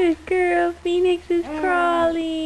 Good girl. Phoenix is ah. crawling.